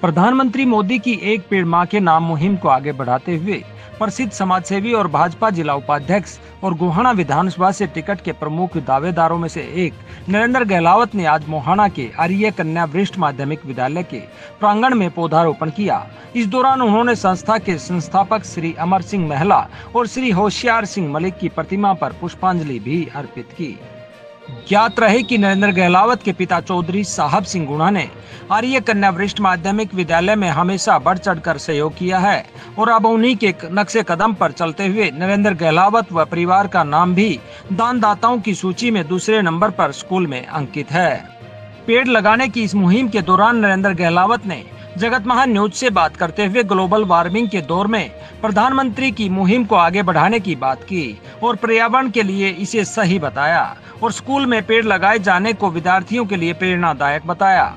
प्रधानमंत्री मोदी की एक पेड़ माँ के नाम मुहिम को आगे बढ़ाते हुए प्रसिद्ध समाज सेवी और भाजपा जिला उपाध्यक्ष और गोहाना विधानसभा से टिकट के प्रमुख दावेदारों में से एक नरेंद्र गहलावत ने आज मोहाना के आर्य कन्या वरिष्ठ माध्यमिक विद्यालय के प्रांगण में पौधारोपण किया। इस दौरान उन्होंने संस्था के संस्थापक श्री अमर सिंह महला और श्री होशियार सिंह मलिक की प्रतिमा पर पुष्पांजलि भी अर्पित की। ज्ञात रहे कि नरेंद्र गहलावत के पिता चौधरी साहब सिंह गुणा ने आर्य कन्या वरिष्ठ माध्यमिक विद्यालय में हमेशा बढ़ चढ़कर सहयोग किया है और अब उन्हीं के नक्शे कदम पर चलते हुए नरेंद्र गहलावत व परिवार का नाम भी दानदाताओं की सूची में दूसरे नंबर पर स्कूल में अंकित है। पेड़ लगाने की इस मुहिम के दौरान नरेंद्र गहलावत ने जगत महान न्यूज़ से बात करते हुए ग्लोबल वार्मिंग के दौर में प्रधानमंत्री की मुहिम को आगे बढ़ाने की बात की और पर्यावरण के लिए इसे सही बताया और स्कूल में पेड़ लगाए जाने को विद्यार्थियों के लिए प्रेरणादायक बताया।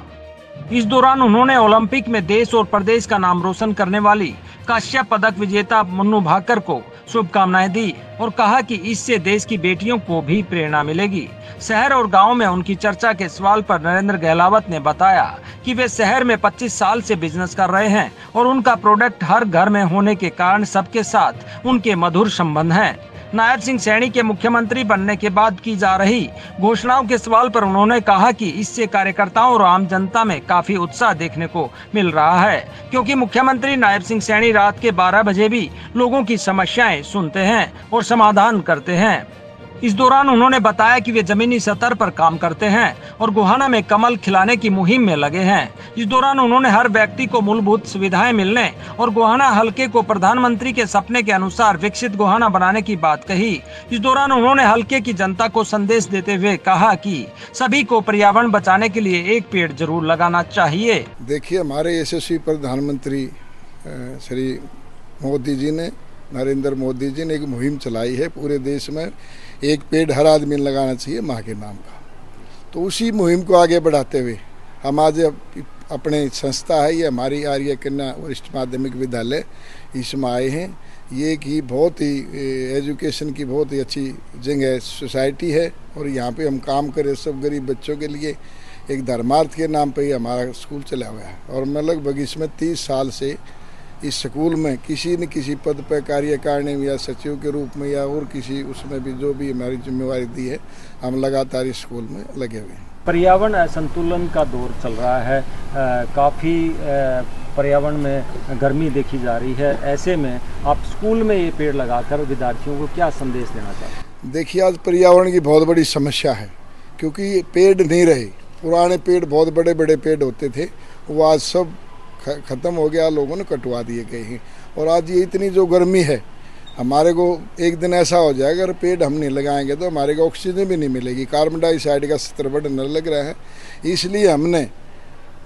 इस दौरान उन्होंने ओलंपिक में देश और प्रदेश का नाम रोशन करने वाली काश्यप पदक विजेता मन्नू भाकर को शुभकामनाएँ दी और कहा कि इससे देश की बेटियों को भी प्रेरणा मिलेगी। शहर और गाँव में उनकी चर्चा के सवाल पर नरेंद्र गहलावत ने बताया कि वे शहर में 25 साल से बिज़नेस कर रहे हैं और उनका प्रोडक्ट हर घर में होने के कारण सबके साथ उनके मधुर संबंध हैं। नायब सिंह सैनी के मुख्यमंत्री बनने के बाद की जा रही घोषणाओं के सवाल पर उन्होंने कहा कि इससे कार्यकर्ताओं और आम जनता में काफ़ी उत्साह देखने को मिल रहा है, क्योंकि मुख्यमंत्री नायब सिंह सैनी रात के 12 बजे भी लोगों की समस्याएँ सुनते हैं और समाधान करते हैं। इस दौरान उन्होंने बताया कि वे जमीनी स्तर पर काम करते हैं और गुहाना में कमल खिलाने की मुहिम में लगे हैं। इस दौरान उन्होंने हर व्यक्ति को मूलभूत सुविधाएँ मिलने और गुहाना हल्के को प्रधानमंत्री के सपने के अनुसार विकसित गुहाना बनाने की बात कही। इस दौरान उन्होंने हल्के की जनता को संदेश देते हुए कहा कि सभी को पर्यावरण बचाने के लिए एक पेड़ ज़रूर लगाना चाहिए। देखिए, हमारे यशस्वी प्रधानमंत्री श्री मोदी जी ने नरेंद्र मोदी जी ने एक मुहिम चलाई है पूरे देश में एक पेड़ हर आदमी लगाना चाहिए माँ के नाम का। तो उसी मुहिम को आगे बढ़ाते हुए हम आज अपने संस्था है, ये हमारी आर्य कन्या वरिष्ठ माध्यमिक विद्यालय इसमें आए हैं। ये की बहुत ही एजुकेशन की बहुत ही अच्छी जगह सोसाइटी है और यहाँ पे हम काम करें सब गरीब बच्चों के लिए। एक धर्मार्थ के नाम पे ही हमारा स्कूल चला हुआ है और मैं लगभग इसमें तीस साल से इस स्कूल में किसी न किसी पद पर कार्यकारिणी या सचिव के रूप में या और किसी उसमें भी जो भी हमारी जिम्मेवारी दी है हम लगातार इस स्कूल में लगे हुए हैं। पर्यावरण असंतुलन का दौर चल रहा है। काफ़ी पर्यावरण में गर्मी देखी जा रही है। ऐसे में आप स्कूल में ये पेड़ लगाकर विद्यार्थियों को क्या संदेश देना चाहते हैं? देखिए आज पर्यावरण की बहुत बड़ी समस्या है क्योंकि पेड़ नहीं रहे। पुराने पेड़ बहुत बड़े बड़े पेड़ होते थे वो आज सब ख़त्म हो गया, लोगों ने कटवा दिए गए हैं और आज ये इतनी जो गर्मी है, हमारे को एक दिन ऐसा हो जाएगा, अगर पेड़ हम नहीं लगाएँगे तो हमारे को ऑक्सीजन भी नहीं मिलेगी। कार्बन डाइऑक्साइड का स्तर बढ़ने लग रहा है। इसलिए हमने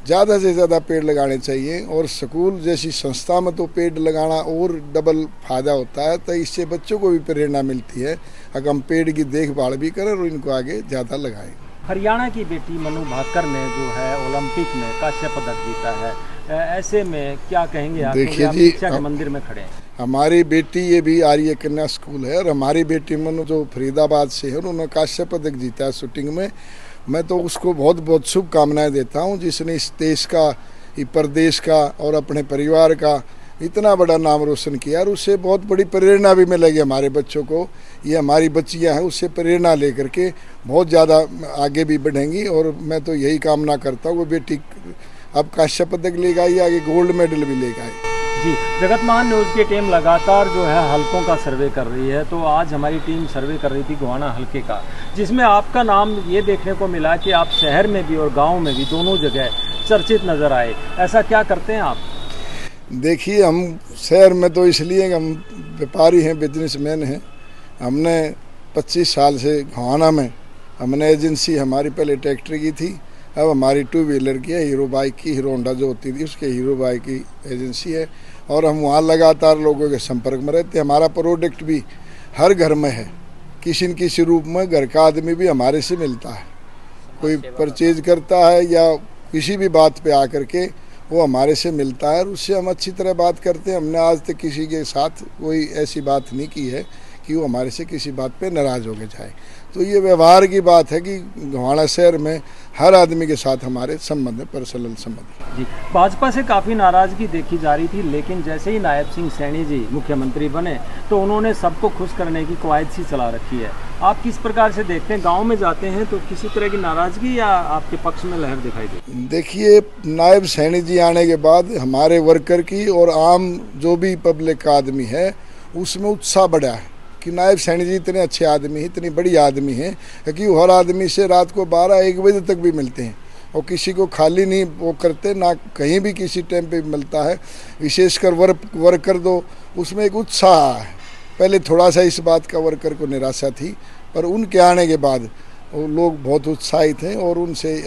ज़्यादा से ज़्यादा पेड़ लगाने चाहिए और स्कूल जैसी संस्था में तो पेड़ लगाना और डबल फ़ायदा होता है तो इससे बच्चों को भी प्रेरणा मिलती है। अगर हम पेड़ की देखभाल भी करें और इनको आगे ज़्यादा लगाएँ। हरियाणा की बेटी मनु भाकर ने जो है ओलंपिक में काश्य पदक जीता है। ऐसे में क्या कहेंगे आप? देखिए जी के मंदिर में खड़े हैं। हमारी बेटी ये भी आर्य कन्या स्कूल है और हमारी बेटी मनु जो फरीदाबाद से है उन्होंने काश्य पदक जीता है शूटिंग में। मैं तो उसको बहुत बहुत शुभकामनाएँ देता हूँ जिसने इस देश का प्रदेश का और अपने परिवार का इतना बड़ा नाम रोशन किया और उससे बहुत बड़ी प्रेरणा भी मिलेगी हमारे बच्चों को। ये हमारी बच्चियाँ हैं उससे प्रेरणा लेकर के बहुत ज़्यादा आगे भी बढ़ेंगी और मैं तो यही कामना करता हूँ, वो बेटी अब काश्य पदक लेगा ही आगे गोल्ड मेडल भी ले लेगा। जी जगत महान न्यूज़ की टीम लगातार जो है हलकों का सर्वे कर रही है तो आज हमारी टीम सर्वे कर रही थी गोहाना हलके का, जिसमें आपका नाम ये देखने को मिला कि आप शहर में भी और गाँव में भी दोनों जगह चर्चित नज़र आए। ऐसा क्या करते हैं आप? देखिए हम शहर में तो इसलिए हम व्यापारी हैं बिजनेसमैन हैं। हमने 25 साल से गोहाना में हमने एजेंसी हमारी पहले ट्रैक्टर की थी अब हमारी टू व्हीलर की है हीरो बाइक की हीरो होंडा जो होती थी उसके हीरो बाइक की एजेंसी है। और हम वहाँ लगातार लोगों के संपर्क में रहते हैं। हमारा प्रोडक्ट भी हर घर में है। किसी न किसी रूप में घर का आदमी भी हमारे से मिलता है। कोई परचेज करता है या किसी भी बात पे आकर के वो हमारे से मिलता है और उससे हम अच्छी तरह बात करते हैं। हमने आज तक किसी के साथ कोई ऐसी बात नहीं की है कि वो हमारे से किसी बात पे नाराज़ हो के जाए। तो ये व्यवहार की बात है कि गोहाना शहर में हर आदमी के साथ हमारे संबंध है, परसनल संबंध जी, भाजपा से काफ़ी नाराज़गी देखी जा रही थी, लेकिन जैसे ही नायब सिंह सैनी जी मुख्यमंत्री बने तो उन्होंने सबको खुश करने की कवायद सी चला रखी है। आप किस प्रकार से देखते हैं? गाँव में जाते हैं तो किसी तरह की नाराज़गी या आपके पक्ष में लहर दिखाई देती देखिए, नायब सैनी जी आने के बाद हमारे वर्कर की और आम जो भी पब्लिक का आदमी है, उसमें उत्साह बढ़ा है कि नायब सैनी जी इतने अच्छे आदमी हैं, इतनी बड़ी आदमी हैं कि हर आदमी से रात को बारह एक बजे तक भी मिलते हैं और किसी को खाली नहीं वो करते, ना कहीं भी किसी टाइम पे मिलता है। विशेषकर वर्क वर्कर दो, उसमें एक उत्साह है। पहले थोड़ा सा इस बात का वर्कर को निराशा थी पर उनके आने के बाद वो लोग बहुत उत्साहित हैं और उनसे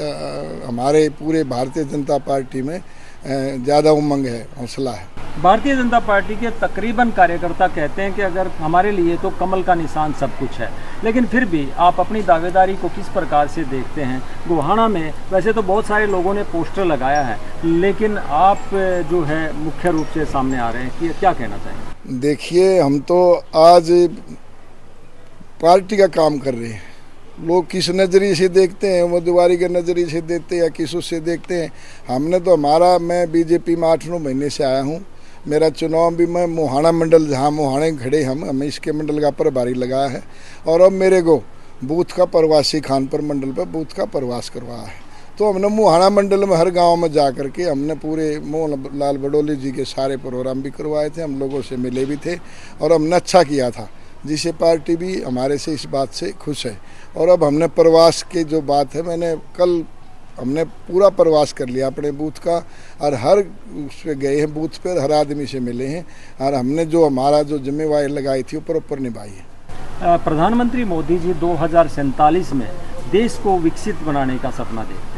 हमारे पूरे भारतीय जनता पार्टी में ज़्यादा उमंग है हौसला है। भारतीय जनता पार्टी के तकरीबन कार्यकर्ता कहते हैं कि अगर हमारे लिए तो कमल का निशान सब कुछ है। लेकिन फिर भी आप अपनी दावेदारी को किस प्रकार से देखते हैं? गोहाना में वैसे तो बहुत सारे लोगों ने पोस्टर लगाया है लेकिन आप जो है मुख्य रूप से सामने आ रहे हैं कि क्या कहना चाहेंगे? देखिए हम तो आज पार्टी का काम कर रहे हैं। लोग किस नज़रिए से देखते हैं? उम्मीदवारी के नज़रिए से देखते हैं या किस उससे देखते हैं? हमने तो हमारा, मैं बीजेपी में आठ नौ महीने से आया हूँ। मेरा चुनाव भी मैं मोहाना मंडल, जहाँ मोहाने खड़े हम, हमें इसके मंडल का प्रभारी लगाया है। और अब मेरे को बूथ का प्रवासी खानपुर मंडल पर बूथ का प्रवास करवाया है। तो हमने मुहाना मंडल में हर गाँव में जा कर के हमने पूरे मोहन लाल बडोली जी के सारे प्रोग्राम भी करवाए थे। हम लोगों से मिले भी थे और हमने अच्छा किया था। जिसे पार्टी भी हमारे से इस बात से खुश है। और अब हमने प्रवास की जो बात है, मैंने कल हमने पूरा प्रवास कर लिया अपने बूथ का, और हर उस पर गए हैं बूथ पर हर आदमी से मिले हैं, और हमने जो हमारा जो जिम्मेवारी लगाई थी, वो प्रॉपर निभाई है। प्रधानमंत्री मोदी जी दो हज़ार सैंतालीस में देश को विकसित बनाने का सपना देखते हैं।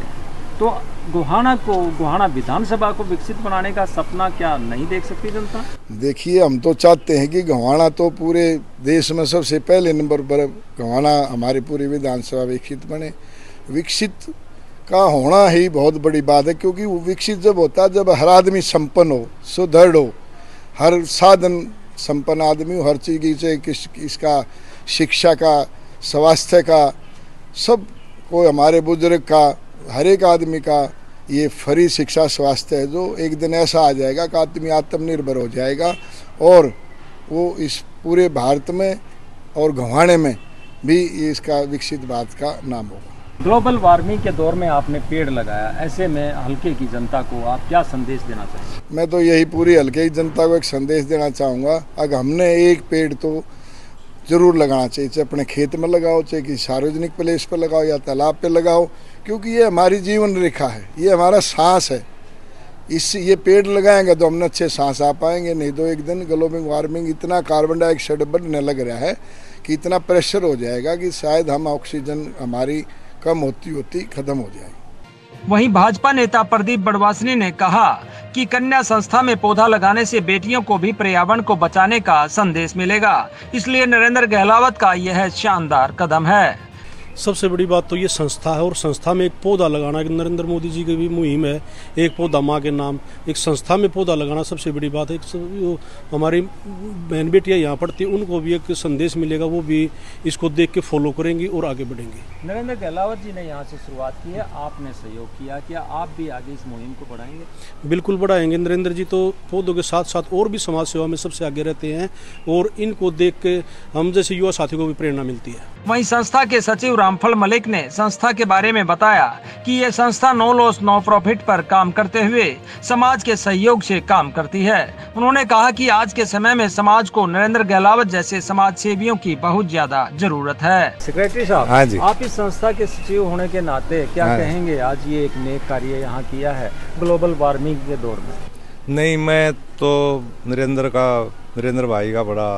तो गोहाना को, गोहाना विधानसभा को विकसित बनाने का सपना क्या नहीं देख सकती जनता? देखिए, हम तो चाहते हैं कि गोहाना तो पूरे देश में सबसे पहले नंबर पर गोहाना हमारे पूरी विधानसभा विकसित बने। विकसित का होना ही बहुत बड़ी बात है, क्योंकि वो विकसित जब होता है जब हर आदमी संपन्न हो, सुदृढ़ हो, हर साधन संपन्न आदमी हो, हर चीज़ से किस इसका शिक्षा का, स्वास्थ्य का, सब कोई हमारे बुज़ुर्ग का हर एक आदमी का ये फ्री शिक्षा स्वास्थ्य है जो एक दिन ऐसा आ जाएगा कि आदमी आत्मनिर्भर हो जाएगा और वो इस पूरे भारत में और घवाने में भी इसका विकसित बात का नाम होगा। ग्लोबल वार्मिंग के दौर में आपने पेड़ लगाया ऐसे में हल्के की जनता को आप क्या संदेश देना चाहेंगे? मैं तो यही पूरी हल्के की जनता को एक संदेश देना चाहूँगा अगर हमने एक पेड़ तो ज़रूर लगाना चाहिए। चाहे अपने खेत में लगाओ, चाहे किसी सार्वजनिक प्लेस पर लगाओ या तालाब पर लगाओ, क्योंकि ये हमारी जीवन रेखा है, ये हमारा सांस है। इस, ये पेड़ लगाएँगे तो हमने अच्छे सांस आ पाएँगे, नहीं तो एक दिन ग्लोबल वार्मिंग, इतना कार्बन डाइऑक्साइड बढ़ने लग रहा है कि इतना प्रेशर हो जाएगा कि शायद हम ऑक्सीजन हमारी कम होती होती खत्म हो जाएगी। वहीं भाजपा नेता प्रदीप बड़वासनी ने कहा कि कन्या संस्था में पौधा लगाने से बेटियों को भी पर्यावरण को बचाने का संदेश मिलेगा। इसलिए नरेंद्र गहलावत का यह शानदार कदम है। सबसे बड़ी बात तो ये संस्था है और संस्था में एक पौधा लगाना एक नरेंद्र मोदी जी की भी मुहिम है एक पौधा माँ के नाम। एक संस्था में पौधा लगाना सबसे बड़ी बात है। एक हमारी बहन बेटियाँ यहाँ पढ़ती उनको भी एक संदेश मिलेगा वो भी इसको देख के फॉलो करेंगी और आगे बढ़ेंगे। नरेंद्र गहलावत जी ने यहाँ से शुरुआत की है। आपने सहयोग किया क्या आप भी आगे इस मुहिम को बढ़ाएँगे? बिल्कुल बढ़ाएँगे। नरेंद्र जी तो पौधों के साथ साथ और भी समाज सेवा में सबसे आगे रहते हैं और इनको देख के हम जैसे युवा साथियों को भी प्रेरणा मिलती है। वहीं संस्था के सचिव रामफल मलिक ने संस्था के बारे में बताया कि ये संस्था नो लॉस नो प्रॉफिट पर काम करते हुए समाज के सहयोग से काम करती है। उन्होंने कहा कि आज के समय में समाज को नरेंद्र गहलावत जैसे समाज सेवियों की बहुत ज़्यादा ज़रूरत है। सेक्रेटरी साहब हाँ आप इस संस्था के सचिव होने के नाते क्या हाँ। कहेंगे? आज ये एक नेक कार्य यहाँ किया है ग्लोबल वार्मिंग के दौर में। नहीं मैं तो नरेंद्र का नरेंद्र भाई का बड़ा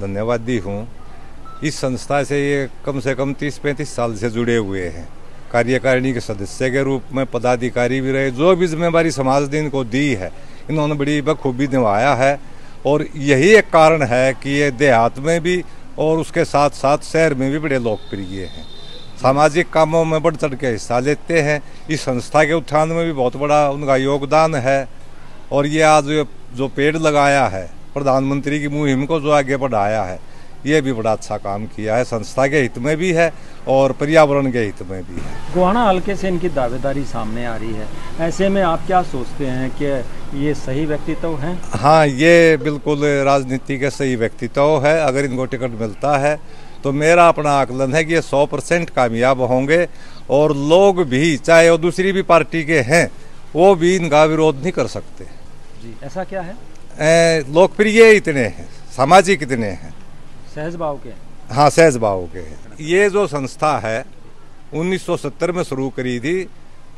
धन्यवादी हूँ। इस संस्था से ये कम से कम तीस पैंतीस साल से जुड़े हुए हैं। कार्यकारिणी के सदस्य के रूप में पदाधिकारी भी रहे, जो भी जिम्मेवारी समाज ने इनको दी है, इन्होंने बड़ी बखूबी निभाया है। और यही एक कारण है कि ये देहात में भी और उसके साथ साथ शहर में भी बड़े लोकप्रिय हैं। सामाजिक कामों में बढ़ चढ़ के हिस्सा लेते हैं। इस संस्था के उत्थान में भी बहुत बड़ा उनका योगदान है। और ये आज जो पेड़ लगाया है, प्रधानमंत्री की मुहिम को जो आगे बढ़ाया है ये भी बड़ा अच्छा काम किया है संस्था के हित में भी है और पर्यावरण के हित में भी है। गोहाना हल्के से इनकी दावेदारी सामने आ रही है। ऐसे में आप क्या सोचते हैं कि ये सही व्यक्तित्व हैं? हाँ ये बिल्कुल राजनीति के सही व्यक्तित्व है। अगर इनको टिकट मिलता है तो मेरा अपना आकलन है कि ये सौ परसेंट कामयाब होंगे और लोग भी चाहे वो दूसरी भी पार्टी के हैं वो भी इनका विरोध नहीं कर सकते। जी ऐसा क्या है? लोकप्रिय इतने हैं सामाजिक इतने हैं। सहज भाव के हाँ सहज भाव के ये जो संस्था है 1970 में शुरू करी थी।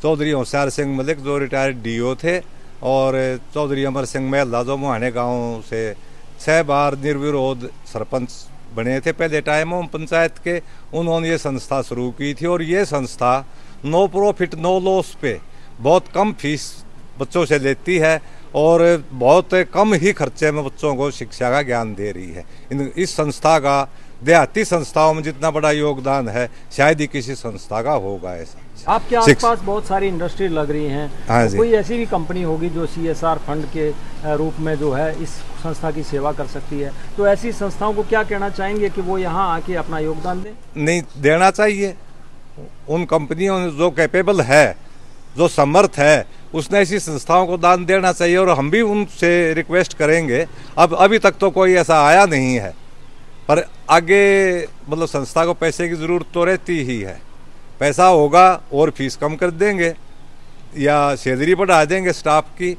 चौधरी होशियार सिंह मलिक जो रिटायर्ड डीओ थे और चौधरी अमर सिंह महला जो मुहाने गाँव से छह बार निर्विरोध सरपंच बने थे। पहले टाइम पंचायत के, उन्होंने ये संस्था शुरू की थी और ये संस्था नो प्रॉफिट नो लॉस पे बहुत कम फ़ीस बच्चों से लेती है। और बहुत कम ही खर्चे में बच्चों को शिक्षा का ज्ञान दे रही है। इन इस संस्था का देहाती संस्थाओं में जितना बड़ा योगदान है शायद ही किसी संस्था का होगा ऐसा। आपके आसपास बहुत सारी इंडस्ट्री लग रही हैं। हाँ तो कोई ऐसी भी कंपनी होगी जो सीएसआर फंड के रूप में जो है इस संस्था की सेवा कर सकती है? तो ऐसी संस्थाओं को क्या कहना चाहेंगे कि वो यहाँ आके अपना योगदान दें? नहीं देना चाहिए। उन कंपनियों जो कैपेबल है जो समर्थ है उसने ऐसी संस्थाओं को दान देना चाहिए और हम भी उनसे रिक्वेस्ट करेंगे। अब अभी तक तो कोई ऐसा आया नहीं है। पर आगे मतलब संस्था को पैसे की ज़रूरत तो रहती ही है। पैसा होगा और फ़ीस कम कर देंगे या सैलरी बढ़ा देंगे स्टाफ की।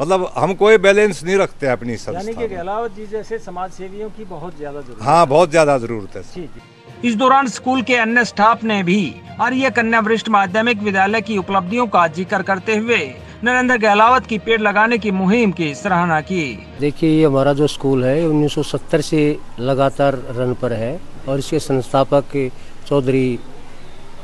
मतलब हम कोई बैलेंस नहीं रखते अपनी यानी संस्था कि में। गहलावत जी जैसे समाज सेवियों की बहुत ज़्यादा ज़रूरत हाँ बहुत ज़्यादा ज़रूरत है जी जी। इस दौरान स्कूल के अन्य स्टाफ ने भी आर्य कन्या वरिष्ठ माध्यमिक विद्यालय की उपलब्धियों का ज़िक्र करते हुए नरेंद्र गहलावत की पेड़ लगाने की मुहिम की सराहना की। देखिए, ये हमारा जो स्कूल है 1970 से लगातार रन पर है और इसके संस्थापक चौधरी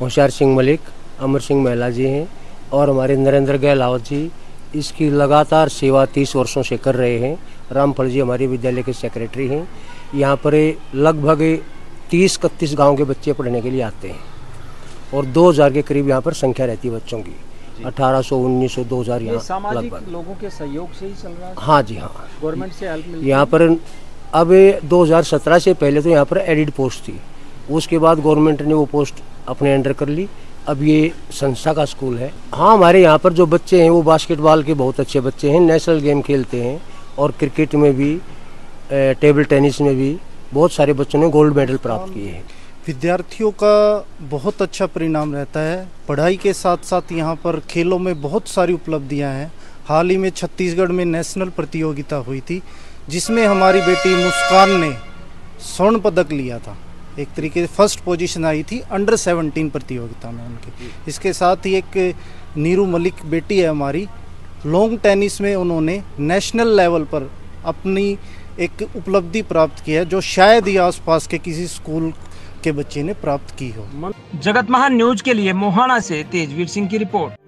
होशियार सिंह मलिक, अमर सिंह महिला जी हैं और हमारे नरेंद्र गहलावत जी इसकी लगातार सेवा तीस वर्षों से कर रहे हैं। रामफल जी हमारे विद्यालय के सेक्रेटरी हैं। यहाँ पर लगभग तीस इकतीस गाँव के बच्चे पढ़ने के लिए आते हैं। और 2000 के करीब यहाँ पर संख्या रहती है बच्चों की। अठारह सौ उन्नीस सौ दो हज़ार यहाँ लगभग। लोगों के सहयोग से ही चल रहा है? हाँ जी हाँ। गवर्नमेंट से हेल्प मिलती यहाँ पर अब 2017 से पहले तो यहाँ पर एडिड पोस्ट थी। उसके बाद गवर्नमेंट ने वो पोस्ट अपने अंडर कर ली। अब ये संस्था का स्कूल है। हाँ हमारे यहाँ पर जो बच्चे हैं वो बास्केटबॉल के बहुत अच्छे बच्चे हैं नेशनल गेम खेलते हैं। और क्रिकेट में भी टेबल टेनिस में भी। बहुत सारे बच्चों ने गोल्ड मेडल प्राप्त किए हैं। विद्यार्थियों का बहुत अच्छा परिणाम रहता है। पढ़ाई के साथ साथ यहाँ पर खेलों में बहुत सारी उपलब्धियाँ हैं। हाल ही में छत्तीसगढ़ में नेशनल प्रतियोगिता हुई थी जिसमें हमारी बेटी मुस्कान ने स्वर्ण पदक लिया था। एक तरीके से फ़र्स्ट पोजीशन आई थी अंडर 17 प्रतियोगिता में उनकी। इसके साथ ही एक नीरू मलिक बेटी है हमारी। लॉन्ग टेनिस में उन्होंने नेशनल लेवल पर अपनी एक उपलब्धि प्राप्त की है, जो शायद ही आसपास के किसी स्कूल के बच्चे ने प्राप्त की हो। जगत महान न्यूज़ के लिए मोहाना से तेजवीर सिंह की रिपोर्ट।